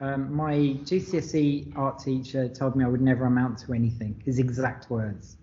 Um, my GCSE art teacher told me I would never amount to anything. His exact words.